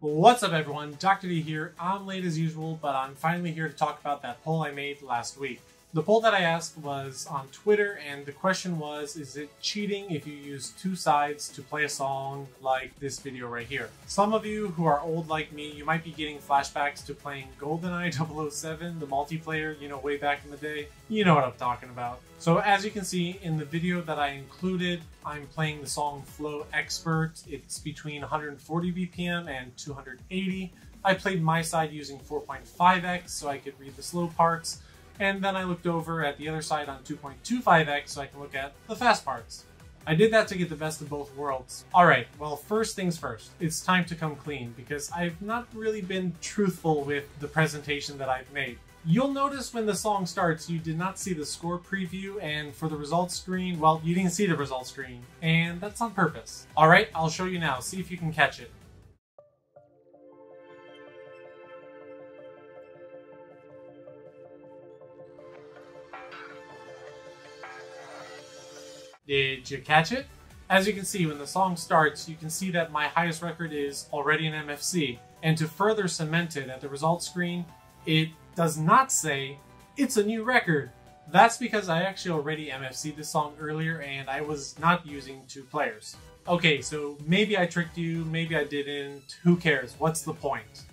What's up everyone, Dr. D here. I'm late as usual, but I'm finally here to talk about that poll I made last week. The poll that I asked was on Twitter, and the question was Is it cheating if you use two sides to play a song like this video right here? Some of you who are old like me, you might be getting flashbacks to playing GoldenEye 007, the multiplayer, you know, way back in the day. You know what I'm talking about. So, as you can see in the video that I included, I'm playing the song Flow Expert. It's between 140 BPM and 280. I played my side using 4.5x so I could read the slow parts and then I looked over at the other side on 2.25x so I can look at the fast parts. I did that to get the best of both worlds. Alright, well first things first, it's time to come clean because I've not really been truthful with the presentation that I've made. You'll notice when the song starts, you did not see the score preview, and for the results screen, well, you didn't see the results screen, and that's on purpose. Alright, I'll show you now, see if you can catch it. Did you catch it? As you can see, when the song starts, you can see that my highest record is already an MFC. And to further cement it at the results screen, it does not say it's a new record. That's because I actually already MFC'd this song earlier and I was not using two players. Okay, so maybe I tricked you, maybe I didn't, who cares, what's the point?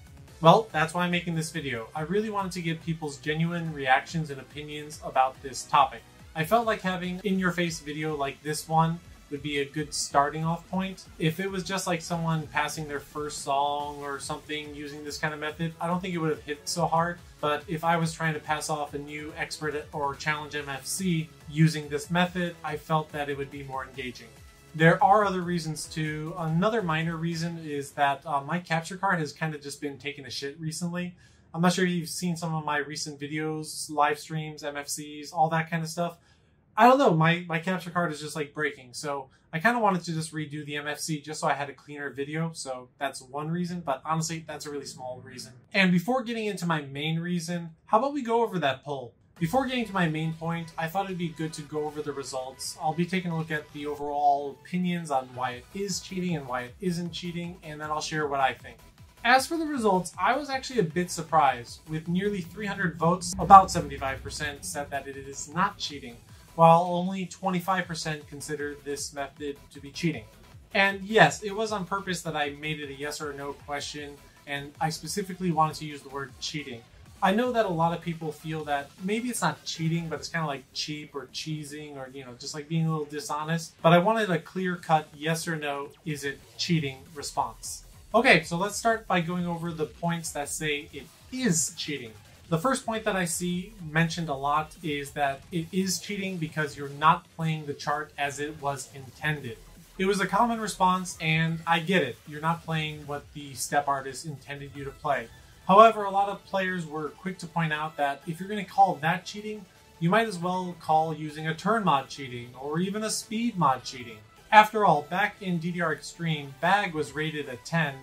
Well, that's why I'm making this video. I really wanted to get people's genuine reactions and opinions about this topic. I felt like having in-your-face video like this one would be a good starting off point. If it was just like someone passing their first song or something using this kind of method, I don't think it would have hit so hard. But if I was trying to pass off a new expert or challenge MFC using this method, I felt that it would be more engaging. There are other reasons too. Another minor reason is that uh, my capture card has kind of just been taking a shit recently. I'm not sure you've seen some of my recent videos, live streams, MFCs, all that kind of stuff. I don't know, my, my capture card is just like breaking. So I kind of wanted to just redo the MFC just so I had a cleaner video. So that's one reason, but honestly, that's a really small reason. And before getting into my main reason, how about we go over that poll? Before getting to my main point, I thought it'd be good to go over the results. I'll be taking a look at the overall opinions on why it is cheating and why it isn't cheating, and then I'll share what I think. As for the results, I was actually a bit surprised. With nearly 300 votes, about 75% said that it is not cheating, while only 25% considered this method to be cheating. And yes, it was on purpose that I made it a yes or no question, and I specifically wanted to use the word cheating. I know that a lot of people feel that maybe it's not cheating, but it's kind of like cheap or cheesing or, you know, just like being a little dishonest. But I wanted a clear cut yes or no, is it cheating response. Okay, so let's start by going over the points that say it is cheating. The first point that I see mentioned a lot is that it is cheating because you're not playing the chart as it was intended. It was a common response, and I get it. You're not playing what the step artist intended you to play. However, a lot of players were quick to point out that if you're going to call that cheating, you might as well call using a turn mod cheating or even a speed mod cheating. After all, back in DDR Extreme, BAG was rated a 10,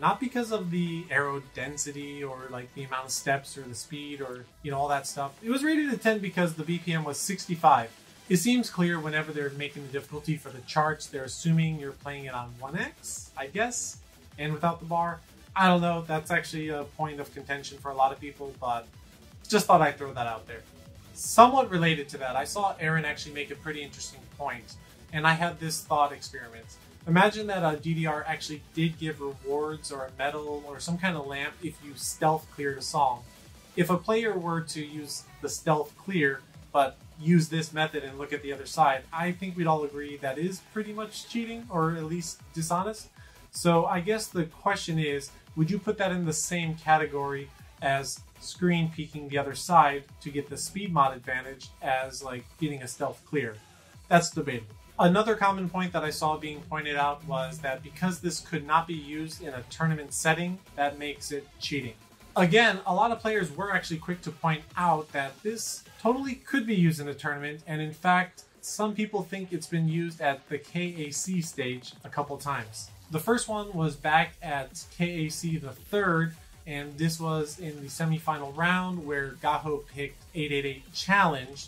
not because of the arrow density or like the amount of steps or the speed or you know all that stuff. It was rated a 10 because the BPM was 65. It seems clear whenever they're making the difficulty for the charts, they're assuming you're playing it on 1x, I guess, and without the bar. I don't know, that's actually a point of contention for a lot of people, but just thought I'd throw that out there. Somewhat related to that, I saw Aaron actually make a pretty interesting point and I had this thought experiment. Imagine that uh, a DDR actually did give rewards or a medal or some kind of lamp if you stealth cleared a song. If a player were to use the stealth clear, but use this method and look at the other side, I think we'd all agree that is pretty much cheating or at least dishonest. So I guess the question is, would you put that in the same category as screen peeking the other side to get the speed mod advantage as like getting a stealth clear? That's debatable. Another common point that I saw being pointed out was that because this could not be used in a tournament setting, that makes it cheating. Again, a lot of players were actually quick to point out that this totally could be used in a tournament, and in fact, some people think it's been used at the KAC stage a couple times. The first one was back at KAC the third, and this was in the semifinal round where Gaho picked 888 Challenge,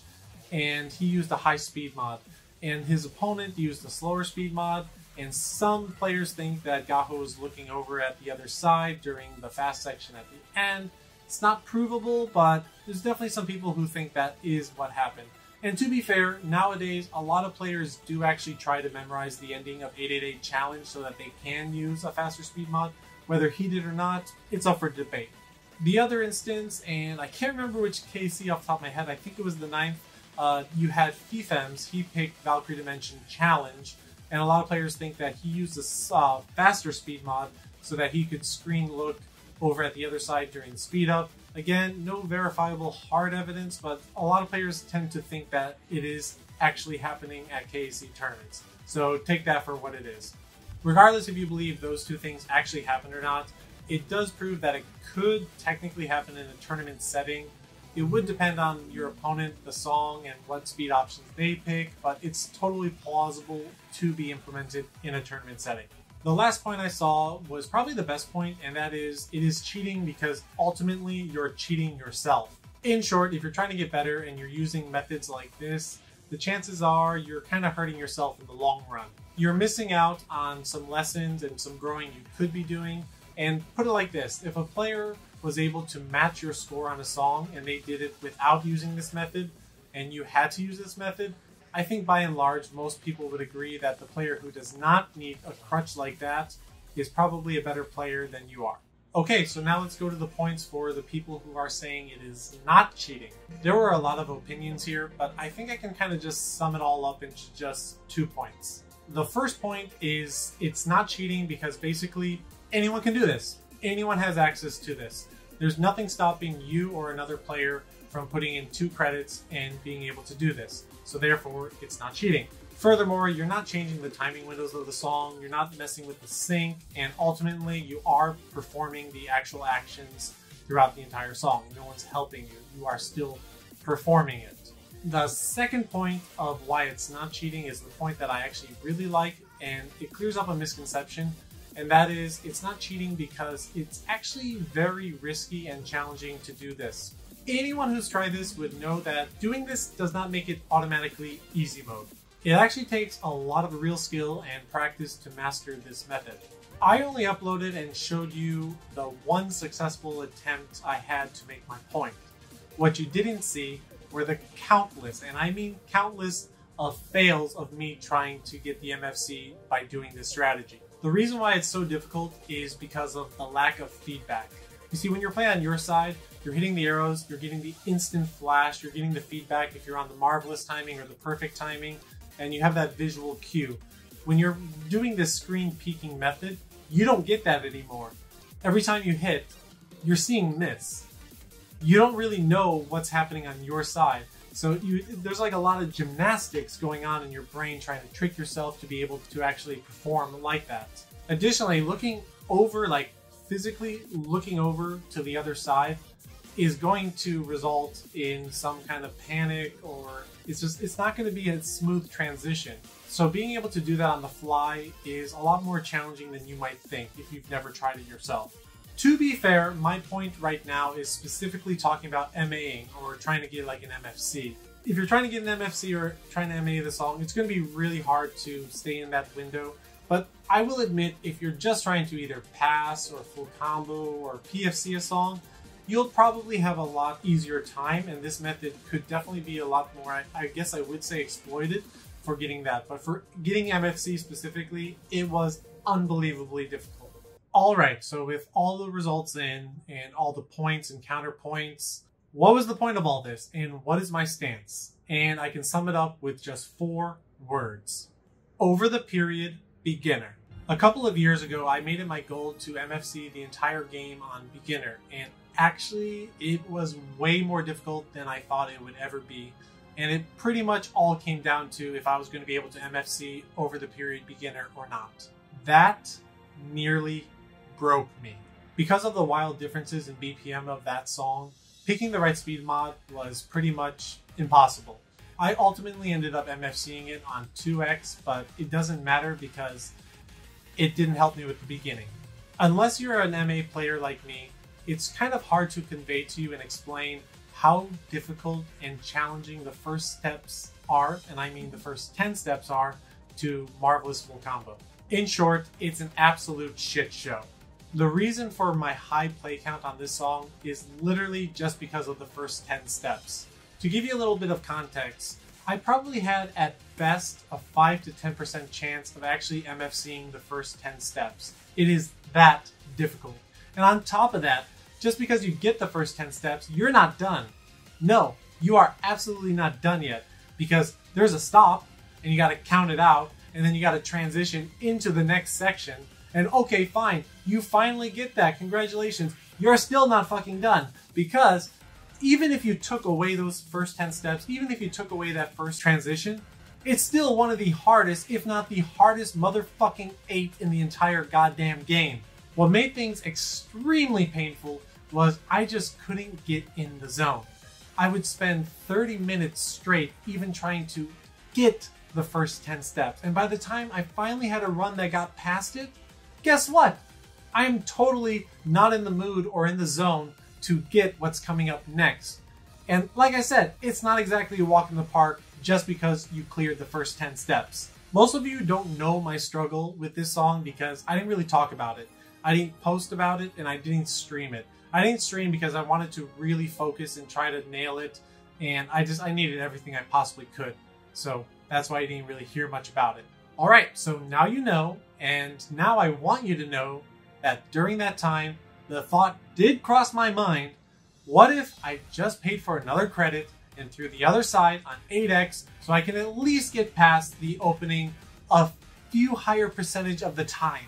and he used a high speed mod and his opponent used a slower speed mod, and some players think that Gaho is looking over at the other side during the fast section at the end. It's not provable, but there's definitely some people who think that is what happened. And to be fair, nowadays a lot of players do actually try to memorize the ending of 888 Challenge so that they can use a faster speed mod. Whether he did or not, it's up for debate. The other instance, and I can't remember which KAC off the top of my head, I think it was the ninth, uh, you had Fifems, he picked Valkyrie Dimension Challenge, and a lot of players think that he used a uh, faster speed mod so that he could screen look over at the other side during speed up. Again, no verifiable hard evidence, but a lot of players tend to think that it is actually happening at KAC tournaments. So take that for what it is. Regardless if you believe those two things actually happened or not, it does prove that it could technically happen in a tournament setting. It would depend on your opponent, the song, and what speed options they pick, but it's totally plausible to be implemented in a tournament setting. The last point I saw was probably the best point, and that is it is cheating because ultimately you're cheating yourself. In short, if you're trying to get better and you're using methods like this, the chances are you're kind of hurting yourself in the long run. You're missing out on some lessons and some growing you could be doing. And put it like this if a player was able to match your score on a song and they did it without using this method, and you had to use this method, I think by and large, most people would agree that the player who does not need a crutch like that is probably a better player than you are. Okay, so now let's go to the points for the people who are saying it is not cheating. There were a lot of opinions here, but I think I can kind of just sum it all up into just two points. The first point is it's not cheating because basically anyone can do this. Anyone has access to this. There's nothing stopping you or another player from putting in two credits and being able to do this so therefore it's not cheating. Furthermore, you're not changing the timing windows of the song, you're not messing with the sync, and ultimately you are performing the actual actions throughout the entire song. No one's helping you, you are still performing it. The second point of why it's not cheating is the point that I actually really like, and it clears up a misconception, and that is it's not cheating because it's actually very risky and challenging to do this. Anyone who's tried this would know that doing this does not make it automatically easy mode. It actually takes a lot of real skill and practice to master this method. I only uploaded and showed you the one successful attempt I had to make my point. What you didn't see were the countless, and I mean countless, of fails of me trying to get the MFC by doing this strategy. The reason why it's so difficult is because of the lack of feedback. You see, when you're playing on your side, you're hitting the arrows, you're getting the instant flash, you're getting the feedback if you're on the marvelous timing or the perfect timing, and you have that visual cue. When you're doing this screen peeking method, you don't get that anymore. Every time you hit, you're seeing miss. You don't really know what's happening on your side. So you, there's like a lot of gymnastics going on in your brain trying to trick yourself to be able to actually perform like that. Additionally, looking over like physically looking over to the other side is going to result in some kind of panic or it's just it's not going to be a smooth transition so being able to do that on the fly is a lot more challenging than you might think if you've never tried it yourself to be fair my point right now is specifically talking about maing or trying to get like an mfc if you're trying to get an mfc or trying to ma the song it's going to be really hard to stay in that window but I will admit, if you're just trying to either pass or full combo or PFC a song, you'll probably have a lot easier time, and this method could definitely be a lot more, I, I guess I would say, exploited for getting that. But for getting MFC specifically, it was unbelievably difficult. All right, so with all the results in and all the points and counterpoints, what was the point of all this, and what is my stance? And I can sum it up with just four words. Over the period beginner. A couple of years ago, I made it my goal to MFC the entire game on beginner, and actually, it was way more difficult than I thought it would ever be. And it pretty much all came down to if I was going to be able to MFC over the period beginner or not. That nearly broke me. Because of the wild differences in BPM of that song, picking the right speed mod was pretty much impossible. I ultimately ended up MFCing it on 2x, but it doesn't matter because it didn't help me with the beginning. Unless you're an MA player like me, it's kind of hard to convey to you and explain how difficult and challenging the first steps are, and I mean the first 10 steps are, to Marvelous Full Combo. In short, it's an absolute shit show. The reason for my high play count on this song is literally just because of the first 10 steps. To give you a little bit of context, I probably had at best a 5 to 10% chance of actually MFCing the first 10 steps. It is that difficult. And on top of that, just because you get the first 10 steps, you're not done. No, you are absolutely not done yet because there's a stop and you got to count it out and then you got to transition into the next section. And okay, fine, you finally get that. Congratulations. You're still not fucking done because even if you took away those first 10 steps, even if you took away that first transition, it's still one of the hardest, if not the hardest motherfucking eight in the entire goddamn game. What made things extremely painful was I just couldn't get in the zone. I would spend 30 minutes straight even trying to get the first 10 steps. And by the time I finally had a run that got past it, guess what? I am totally not in the mood or in the zone to get what's coming up next. And like I said, it's not exactly a walk in the park just because you cleared the first 10 steps. Most of you don't know my struggle with this song because I didn't really talk about it. I didn't post about it and I didn't stream it. I didn't stream because I wanted to really focus and try to nail it and I just I needed everything I possibly could. So that's why you didn't really hear much about it. All right, so now you know and now I want you to know that during that time the thought did cross my mind, what if I just paid for another credit and threw the other side on 8x so I can at least get past the opening a few higher percentage of the time.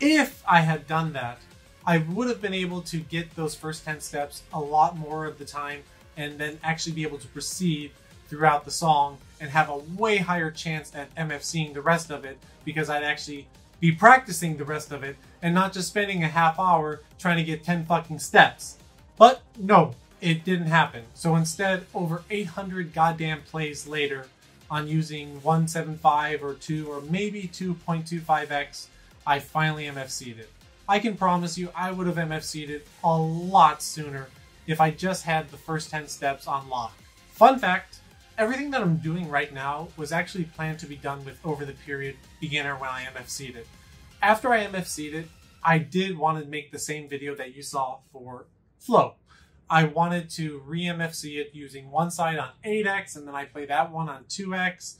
If I had done that, I would have been able to get those first 10 steps a lot more of the time and then actually be able to proceed throughout the song and have a way higher chance at MFCing the rest of it because I'd actually be practicing the rest of it and not just spending a half hour trying to get 10 fucking steps. But no, it didn't happen. So instead, over 800 goddamn plays later, on using 175 or 2 or maybe 2.25x, I finally MFC'd it. I can promise you I would have MFC'd it a lot sooner if I just had the first 10 steps on lock. Fun fact, everything that I'm doing right now was actually planned to be done with over the period beginner when I MFC'd it. After I MFC'd it, I did want to make the same video that you saw for Flow. I wanted to re-MFC it using one side on 8x and then I play that one on 2x,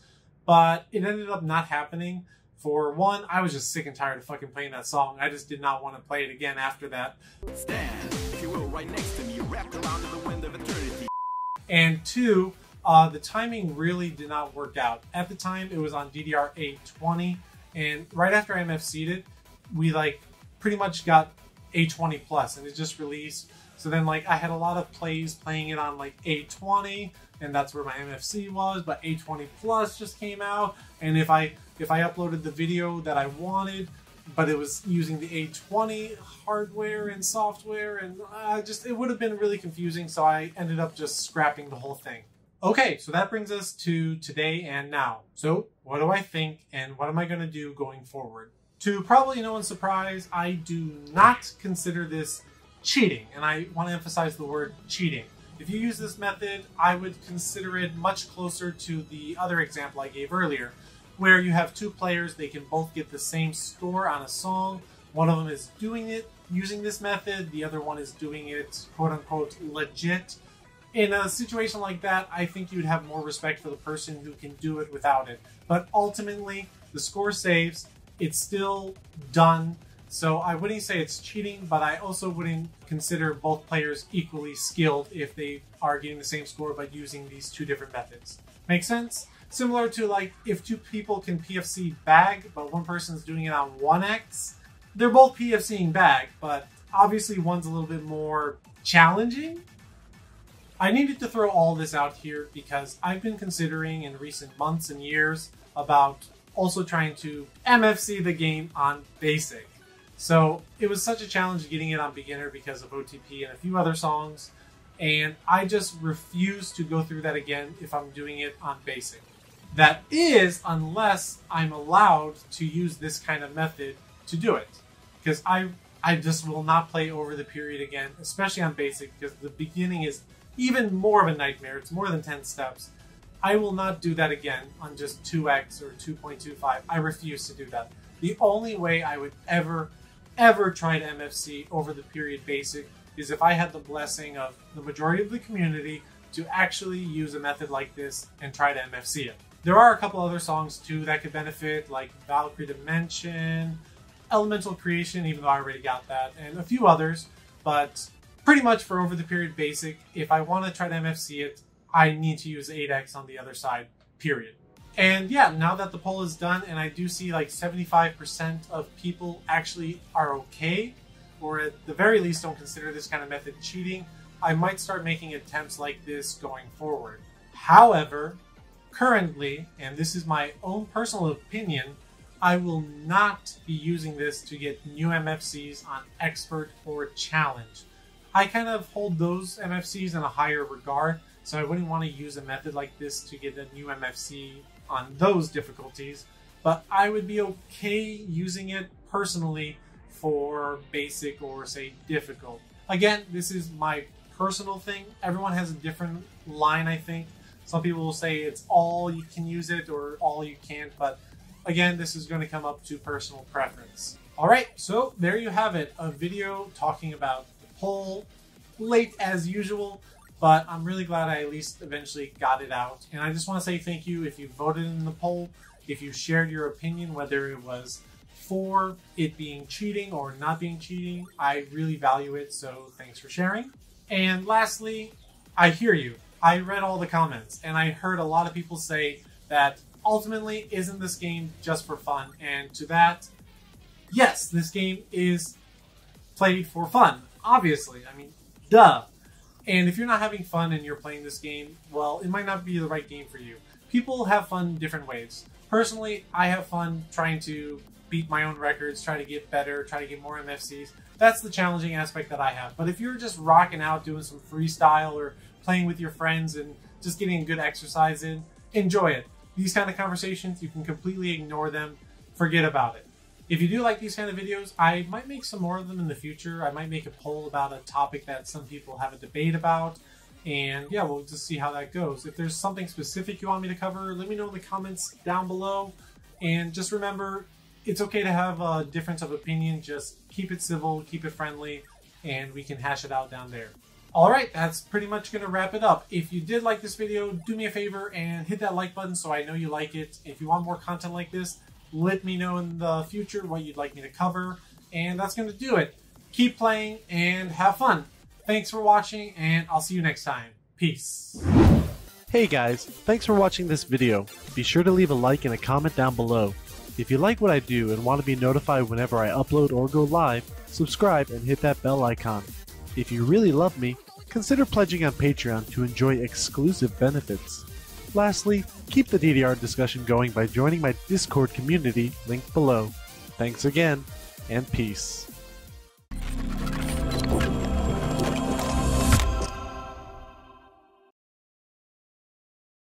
but it ended up not happening. For one, I was just sick and tired of fucking playing that song. I just did not want to play it again after that. Stand, if you will, right next to me, wrapped around the wind of eternity. And two, uh, the timing really did not work out. At the time, it was on DDR A20, and right after I MFC'd it, we like pretty much got A20 plus, and it just released so then like I had a lot of plays playing it on like A20 and that's where my MFC was, but A20 plus just came out. And if I if I uploaded the video that I wanted, but it was using the A20 hardware and software and uh, just it would have been really confusing so I ended up just scrapping the whole thing. Okay, so that brings us to today and now. So, what do I think and what am I going to do going forward? To probably no one's surprise, I do not consider this cheating, and I want to emphasize the word cheating. If you use this method, I would consider it much closer to the other example I gave earlier, where you have two players, they can both get the same score on a song. One of them is doing it using this method, the other one is doing it quote unquote legit. In a situation like that, I think you'd have more respect for the person who can do it without it. But ultimately, the score saves, it's still done so I wouldn't say it's cheating, but I also wouldn't consider both players equally skilled if they are getting the same score but using these two different methods. Make sense? Similar to like if two people can PFC bag, but one person's doing it on 1x, they're both PFCing bag, but obviously one's a little bit more challenging. I needed to throw all this out here because I've been considering in recent months and years about also trying to MFC the game on basic. So it was such a challenge getting it on beginner because of OTP and a few other songs. And I just refuse to go through that again if I'm doing it on basic. That is, unless I'm allowed to use this kind of method to do it. Because I I just will not play over the period again, especially on basic, because the beginning is even more of a nightmare. It's more than 10 steps. I will not do that again on just 2x or 2.25. I refuse to do that. The only way I would ever, ever try to MFC over the period basic is if I had the blessing of the majority of the community to actually use a method like this and try to MFC it. There are a couple other songs too that could benefit, like Valkyrie Dimension, Elemental Creation, even though I already got that, and a few others. But pretty much for over the period basic, if I want to try to MFC it, I need to use 8x on the other side, period. And yeah, now that the poll is done, and I do see like 75% of people actually are okay, or at the very least don't consider this kind of method cheating, I might start making attempts like this going forward. However, currently, and this is my own personal opinion, I will not be using this to get new MFCs on Expert or Challenge. I kind of hold those MFCs in a higher regard, so I wouldn't want to use a method like this to get a new MFC on those difficulties, but I would be okay using it personally for basic or say difficult. Again, this is my personal thing. Everyone has a different line, I think. Some people will say it's all you can use it or all you can't, but again, this is going to come up to personal preference. All right, so there you have it, a video talking about poll, late as usual, but I'm really glad I at least eventually got it out. And I just want to say thank you if you voted in the poll, if you shared your opinion, whether it was for it being cheating or not being cheating. I really value it, so thanks for sharing. And lastly, I hear you. I read all the comments, and I heard a lot of people say that ultimately, isn't this game just for fun? And to that, yes, this game is played for fun, obviously. I mean, duh. And if you're not having fun and you're playing this game, well, it might not be the right game for you. People have fun different ways. Personally, I have fun trying to beat my own records, try to get better, try to get more MFCs. That's the challenging aspect that I have. But if you're just rocking out, doing some freestyle or playing with your friends and just getting good exercise in, enjoy it. These kind of conversations, you can completely ignore them, forget about it. If you do like these kind of videos, I might make some more of them in the future. I might make a poll about a topic that some people have a debate about. And yeah, we'll just see how that goes. If there's something specific you want me to cover, let me know in the comments down below. And just remember, it's okay to have a difference of opinion. Just keep it civil, keep it friendly, and we can hash it out down there. Alright, that's pretty much going to wrap it up. If you did like this video, do me a favor and hit that like button so I know you like it. If you want more content like this, let me know in the future what you'd like me to cover. And that's going to do it. Keep playing and have fun. Thanks for watching, and I'll see you next time. Peace. Hey guys, thanks for watching this video. Be sure to leave a like and a comment down below. If you like what I do and want to be notified whenever I upload or go live, subscribe and hit that bell icon. If you really love me, consider pledging on Patreon to enjoy exclusive benefits. Lastly, keep the DDR discussion going by joining my Discord community linked below. Thanks again, and peace.